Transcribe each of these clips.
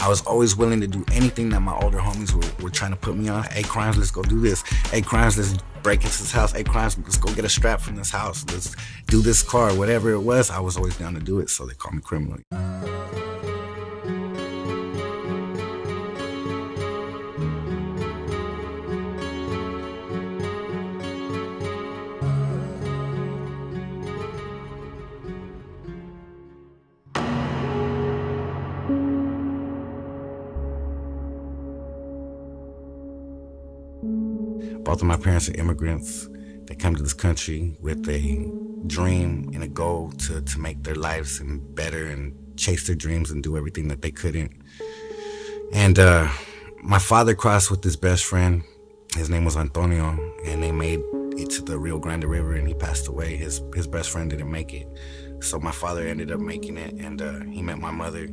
I was always willing to do anything that my older homies were, were trying to put me on. Hey, crimes, let's go do this. Hey, crimes, let's break into this house. Hey, crimes, let's go get a strap from this house. Let's do this car, whatever it was. I was always down to do it, so they call me criminal. Both of my parents are immigrants. They come to this country with a dream and a goal to, to make their lives better and chase their dreams and do everything that they couldn't. And uh, my father crossed with his best friend. His name was Antonio, and they made it to the Rio Grande River, and he passed away. His his best friend didn't make it, so my father ended up making it, and uh, he met my mother.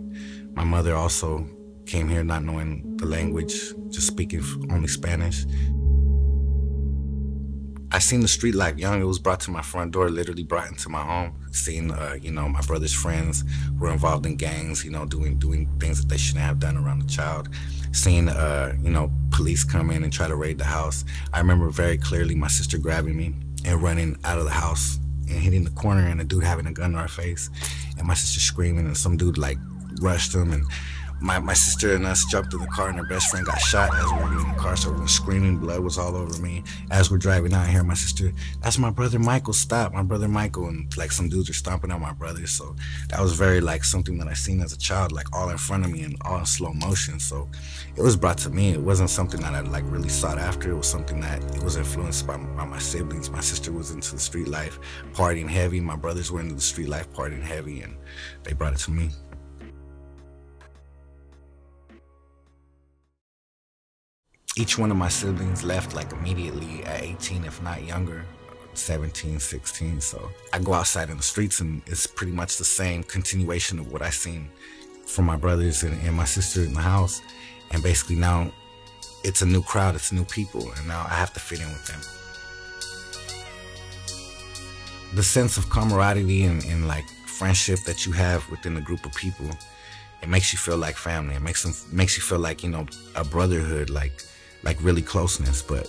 My mother also came here not knowing the language, just speaking only Spanish. I seen the street life young. It was brought to my front door, literally brought into my home. Seeing, uh, you know, my brother's friends were involved in gangs, you know, doing doing things that they shouldn't have done around the child. Seeing, uh, you know, police come in and try to raid the house. I remember very clearly my sister grabbing me and running out of the house and hitting the corner and a dude having a gun to our face, and my sister screaming and some dude like rushed them and my, my sister and us jumped in the car and her best friend got shot as we were getting in the car. So we were screaming, blood was all over me. As we're driving out here, my sister, that's my brother Michael, stop, my brother Michael. And like some dudes are stomping on my brother. So that was very like something that I seen as a child, like all in front of me and all in slow motion. So it was brought to me. It wasn't something that I like really sought after. It was something that it was influenced by, by my siblings. My sister was into the street life, partying heavy. My brothers were into the street life, partying heavy. And they brought it to me. Each one of my siblings left like immediately at 18, if not younger. 17, 16. So I go outside in the streets and it's pretty much the same continuation of what I seen from my brothers and, and my sister in the house. And basically now it's a new crowd, it's new people, and now I have to fit in with them. The sense of camaraderie and, and like friendship that you have within a group of people, it makes you feel like family. It makes them makes you feel like, you know, a brotherhood, like like really closeness. But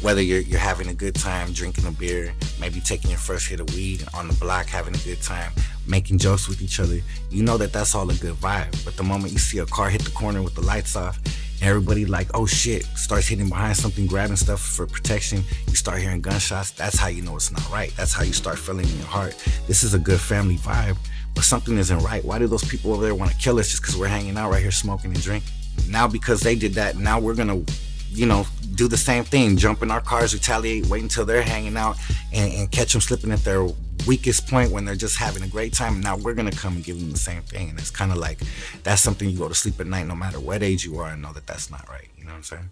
whether you're, you're having a good time drinking a beer, maybe taking your first hit of weed on the block, having a good time, making jokes with each other, you know that that's all a good vibe. But the moment you see a car hit the corner with the lights off, everybody like, oh shit, starts hitting behind something, grabbing stuff for protection. You start hearing gunshots. That's how you know it's not right. That's how you start feeling in your heart. This is a good family vibe, but something isn't right. Why do those people over there want to kill us just because we're hanging out right here smoking and drinking? Now because they did that, now we're gonna, you know, do the same thing, jump in our cars, retaliate, wait until they're hanging out, and, and catch them slipping at their weakest point when they're just having a great time. Now we're gonna come and give them the same thing, and it's kind of like that's something you go to sleep at night, no matter what age you are, and know that that's not right. You know what I'm saying?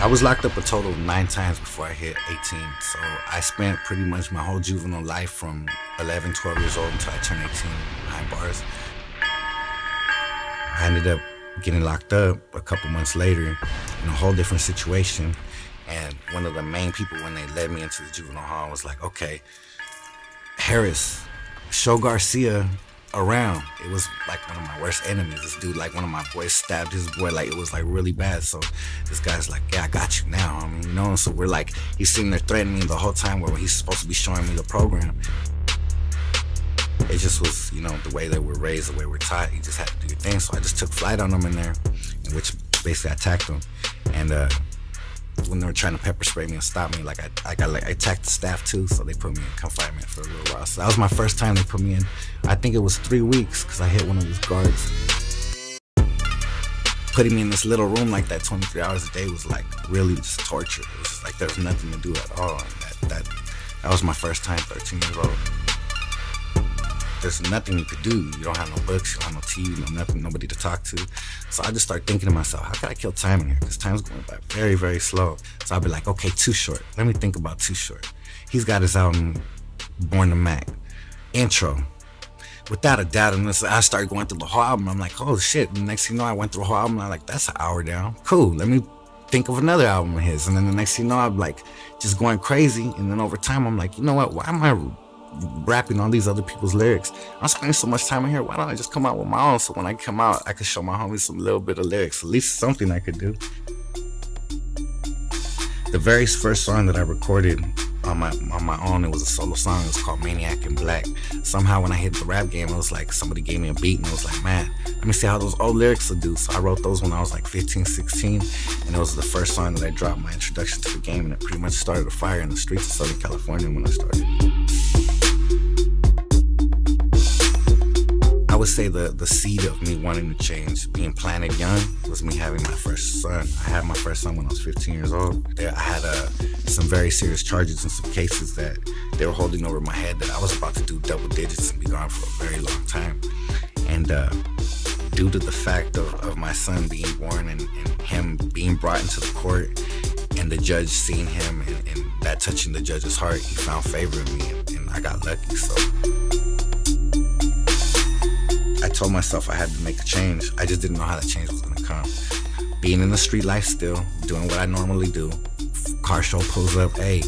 I was locked up a total of nine times before I hit 18. So I spent pretty much my whole juvenile life from 11, 12 years old until I turned 18 behind bars. I ended up getting locked up a couple months later in a whole different situation. And one of the main people when they led me into the juvenile hall was like, okay, Harris, show Garcia around. It was like one of my worst enemies. This dude, like one of my boys stabbed his boy. Like it was like really bad. So this guy's like, yeah, I got you now. I mean, you know, so we're like, he's sitting there threatening me the whole time where he's supposed to be showing me the program. It just was, you know, the way that we're raised, the way we're taught. You just had to do your thing. So I just took flight on them in there, which basically I attacked them. And uh, when they were trying to pepper spray me and stop me, like I, I got like I attacked the staff too, so they put me in confinement for a little while. So that was my first time they put me in. I think it was three weeks because I hit one of these guards. Putting me in this little room like that 23 hours a day was like really just torture. It was like there was nothing to do at all. And that, that, that was my first time 13 years old there's nothing you could do. You don't have no books, you don't have no TV, no nothing, nobody to talk to. So I just start thinking to myself, how can I kill time in here? Because time's going by very, very slow. So I'll be like, okay, Too Short. Let me think about Too Short. He's got his album, Born to Mack. Intro. Without a doubt, and this, I started going through the whole album. I'm like, oh shit. And next thing you know, I went through the whole album. I'm like, that's an hour down. Cool. Let me think of another album of his. And then the next thing you know, I'm like just going crazy. And then over time, I'm like, you know what? Why am I rapping all these other people's lyrics. I'm spending so much time in here. Why don't I just come out with my own? So when I come out, I can show my homies some little bit of lyrics. At least something I could do. The very first song that I recorded on my on my own, it was a solo song. It was called Maniac in Black. Somehow when I hit the rap game, it was like somebody gave me a beat and it was like, man, let me see how those old lyrics will do. So I wrote those when I was like 15, 16, and it was the first song that I dropped my introduction to the game, and it pretty much started a fire in the streets of Southern California when I started. Would say the the seed of me wanting to change, being planted young, was me having my first son. I had my first son when I was 15 years old. I had uh, some very serious charges and some cases that they were holding over my head that I was about to do double digits and be gone for a very long time. And uh, due to the fact of, of my son being born and, and, him being brought into the court and the judge seeing him and, and that touching the judge's heart, he found favor in me and, and I got lucky. So. Told myself I had to make a change. I just didn't know how that change was gonna come. Being in the street life still, doing what I normally do. Car show pulls up, hey,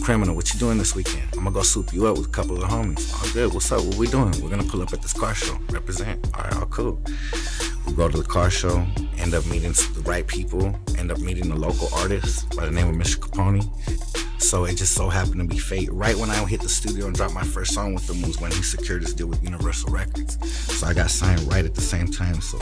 criminal, what you doing this weekend? I'm gonna go soup you up with a couple of the homies. All good, what's up? What we doing? We're gonna pull up at this car show, represent. All right, all cool. We go to the car show, end up meeting the right people, end up meeting the local artist by the name of Mr. Capone. So it just so happened to be fate. Right when I hit the studio and dropped my first song with them was when he secured his deal with Universal Records. So I got signed right at the same time. So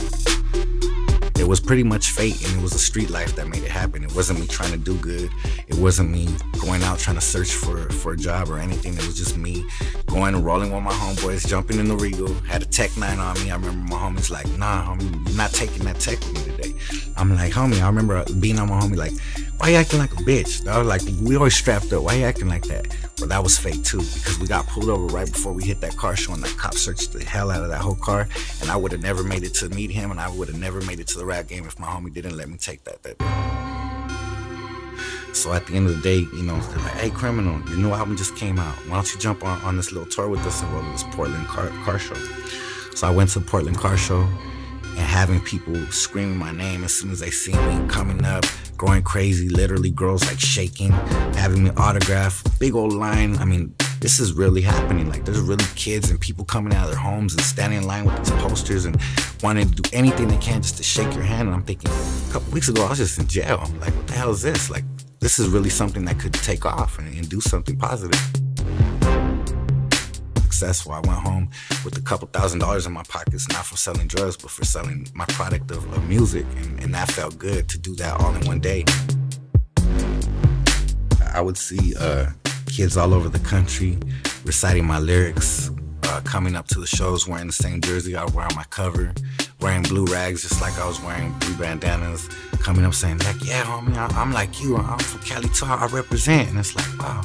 it was pretty much fate and it was a street life that made it happen. It wasn't me trying to do good. It wasn't me going out trying to search for, for a job or anything. It was just me going and rolling with my homeboys, jumping in the Regal, had a Tech 9 on me. I remember my homies like, nah, homie, you're not taking that tech with me today. I'm like, homie, I remember being on my homie like, why you acting like a bitch? I was like, we always strapped up. Why you acting like that? Well, that was fake too, because we got pulled over right before we hit that car show, and that cop searched the hell out of that whole car. And I would have never made it to meet him, and I would have never made it to the rap game if my homie didn't let me take that that day. So at the end of the day, you know, they're like, hey, criminal, your new album just came out. Why don't you jump on, on this little tour with us and to this Portland car, car show? So I went to the Portland car show having people screaming my name as soon as they see me coming up, going crazy, literally girls like shaking, having me autograph, big old line. I mean, this is really happening. Like there's really kids and people coming out of their homes and standing in line with these posters and wanting to do anything they can just to shake your hand. And I'm thinking, a couple weeks ago I was just in jail. I'm like, what the hell is this? Like this is really something that could take off and, and do something positive successful. I went home with a couple thousand dollars in my pockets, not for selling drugs, but for selling my product of, of music. And, and, that felt good to do that all in one day. I would see uh, kids all over the country reciting my lyrics, uh, coming up to the shows wearing the same jersey I wear on my cover, wearing blue rags just like I was wearing blue bandanas, coming up saying like, yeah, homie, I, am like you. I'm from Cali too. I represent. And it's like, wow.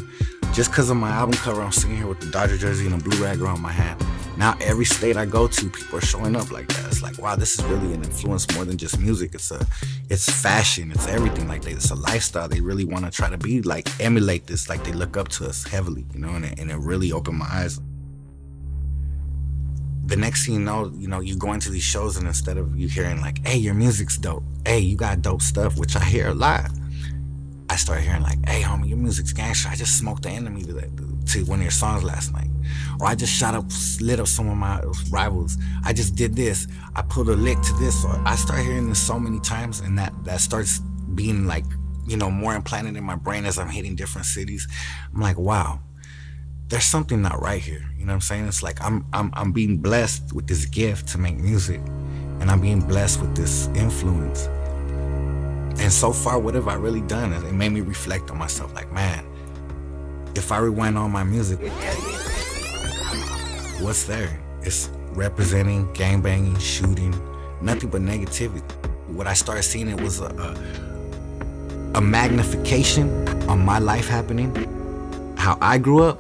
Just because of my album cover, I'm sitting here with the Dodger jersey and a blue rag around my hat. Now every state I go to, people are showing up like that. It's like, wow, this is really an influence more than just music. It's a, it's fashion. It's everything. Like they, it's a lifestyle. They really want to try to be like emulate this. Like they look up to us heavily, you know, and it, and it really opened my eyes. The next thing you know, you know, you go into these shows and instead of you hearing like, hey, your music's dope. Hey, you got dope stuff, which I hear a lot I started hearing like, "Hey, homie, your music's gangster. I just smoked the enemy to, to one of your songs last night, or I just shot up, lit up some of my rivals. I just did this. I put a lick to this." Or I start hearing this so many times, and that that starts being like, you know, more implanted in my brain as I'm hitting different cities. I'm like, wow, there's something not right here. You know what I'm saying? It's like I'm I'm I'm being blessed with this gift to make music, and I'm being blessed with this influence and so far, what have I really done? It made me reflect on myself like, man, if I rewind all my music, what's there? It's representing gang banging, shooting, nothing but negativity. What I started seeing it was a, a, a magnification on my life happening, how I grew up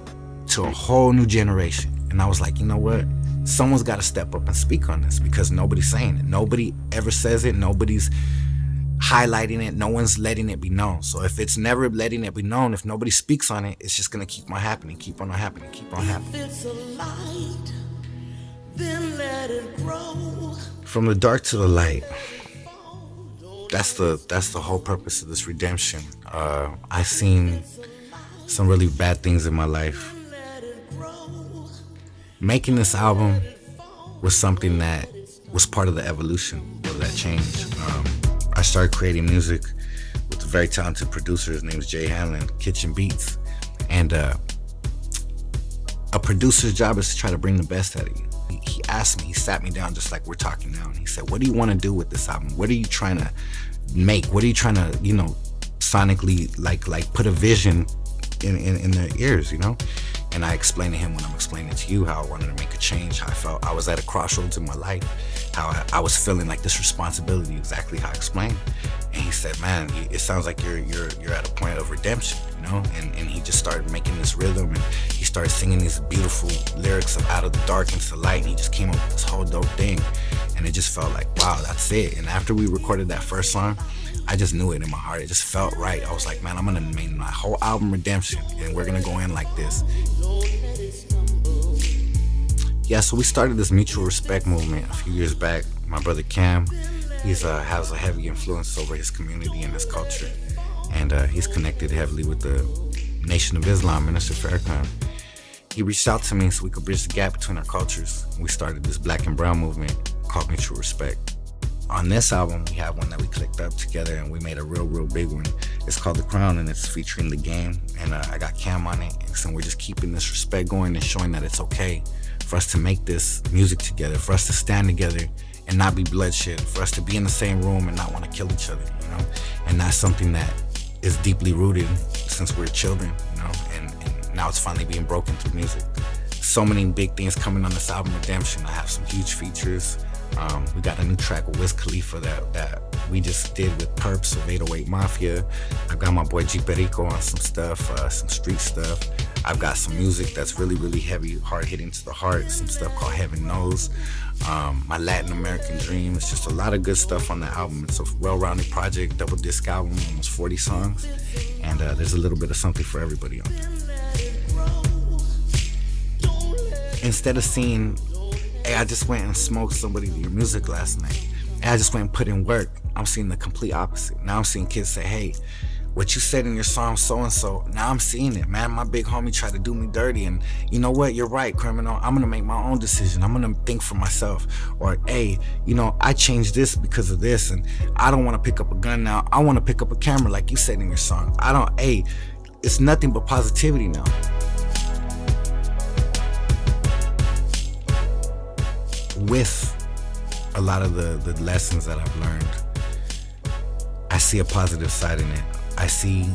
to a whole new generation. And I was like, you know what? Someone's got to step up and speak on this because nobody's saying it. Nobody ever says it. Nobody's highlighting it. No one's letting it be known. So if it's never letting it be known, if nobody speaks on it, it's just gonna keep on happening, keep on happening, keep on happening. Light, From the dark to the light. That's the that's the whole purpose of this redemption. Uh, I've seen some really bad things in my life. making this album was something that was part of the evolution of that change. Um, I started creating music with a very talented producer. His name is Jay Hanlon, Kitchen Beats. And uh, a producer's job is to try to bring the best out of you. He asked me, he sat me down just like we're talking now, and he said, What do you want to do with this album? What are you trying to make? What are you trying to, you know, sonically like like put a vision in, in, in their ears, you know? And I explained to him when I'm explaining to you how I wanted to make a change, how I felt I was at a crossroads in my life, how I, I was feeling like this responsibility, exactly how I explained. And he said, "Man, it sounds like you're you're you're at a point of redemption, you know." And and he just started making this rhythm, and he started singing these beautiful lyrics of "Out of the Dark into the Light," and he just came up with this whole dope thing, and it just felt like, wow, that's it. And after we recorded that first song, I just knew it in my heart. It just felt right. I was like, man, I'm gonna make my whole album Redemption, and we're gonna go in like this. Yeah, so we started this mutual respect movement a few years back. My brother Kam, he's uh, has a heavy influence over his community and his culture, and uh, he's connected heavily with the Nation of Islam, Minister Farrakhan. He reached out to me so we could bridge the gap between our cultures. We started this Black and Brown movement called Mutual Respect on this album, we have one that we clicked up together and we made a real, real big one. It's called The Crown and it's featuring the game. And uh, I got Kam on it. And so we're just keeping this respect going and showing that it's okay for us to make this music together, for us to stand together and not be bloodshed, for us to be in the same room and not want to kill each other, you know? And that's something that is deeply rooted since we're children, you know? And, and now it's finally being broken through music. So many big things coming on this album, Redemption. I have some huge features. Um, we got a new track with Wiz Khalifa that, that we just did with Purps of 808 Mafia. I've got my boy G Perico on some stuff, uh, some street stuff. I've got some music that's really, really heavy, hard hitting to the heart, some stuff called Heaven Knows. Um, my Latin American Dream. It's just a lot of good stuff on the album. It's a well rounded project, double disc album, almost 40 songs. And uh, there's a little bit of something for everybody on there. Instead of seeing Hey, I just went and smoked somebody to your music last night. Hey, I just went and put in work. I'm seeing the complete opposite. Now I'm seeing kids say, hey, what you said in your song so and so now i'm seeing it man. My big homie tried to do me dirty and you know what? You're right criminal. I'm gonna make my own decision. I'm gonna think for myself. Or hey you know i changed this because of this and i don't want to pick up a gun now. I want to pick up a camera like you said in your song. I don't hey it's nothing but positivity now with a lot of the, the lessons that I've learned, I see a positive side in it. I see,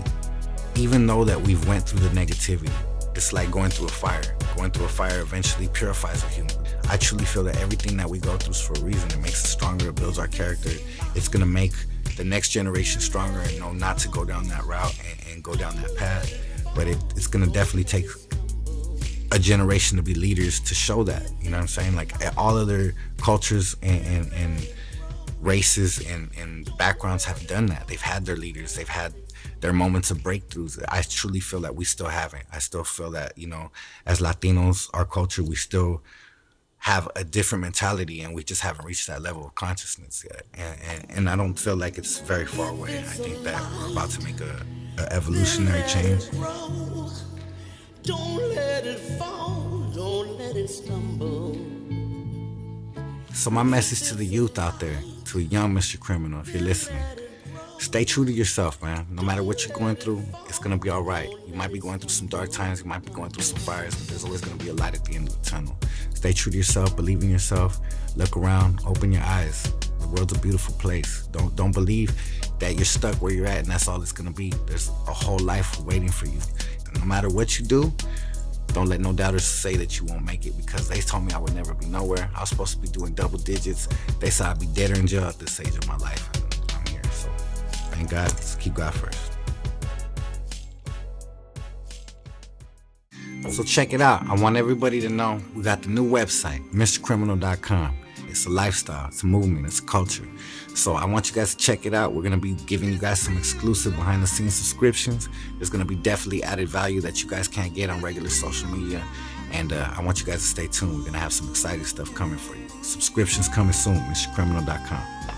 even though that we've went through the negativity, it's like going through a fire. Going through a fire eventually purifies a human. I truly feel that everything that we go through is for a reason. It makes us stronger, it builds our character. It's gonna make the next generation stronger and know not to go down that route and, and go down that path. But it, it's gonna definitely take a generation to be leaders to show that. You know what I'm saying? Like all other cultures and, and, and races and, and backgrounds have done that. They've had their leaders. They've had their moments of breakthroughs. I truly feel that we still haven't. I still feel that, you know, as Latinos, our culture, we still have a different mentality and we just haven't reached that level of consciousness yet. And, and, and I don't feel like it's very far away. I think that we're about to make a, a evolutionary change. So my message to the youth out there, to young Mr. Criminal, if you're listening, stay true to yourself, man. No matter what you're going through, it's gonna be all right. You might be going through some dark times, you might be going through some fires, but there's always gonna be a light at the end of the tunnel. Stay true to yourself, believe in yourself, look around, open your eyes. The world's a beautiful place. Don't don't believe that you're stuck where you're at and that's all it's gonna be. There's a whole life waiting for you no matter what you do, don't let no doubters say that you won't make it because they told me I would never be nowhere. I was supposed to be doing double digits. They said I'd be dead or in jail at this stage of my life. And I'm here. So thank God. Keep God first. So check it out. I want everybody to know we got the new website, MrCriminal.com. It's a lifestyle, it's a movement, it's a culture. So I want you guys to check it out. We're gonna be giving you guys some exclusive behind the scenes subscriptions. There's gonna be definitely added value that you guys can't get on regular social media. And uh, I want you guys to stay tuned. We're gonna have some exciting stuff coming for you. Subscriptions coming soon, MrCriminal.com.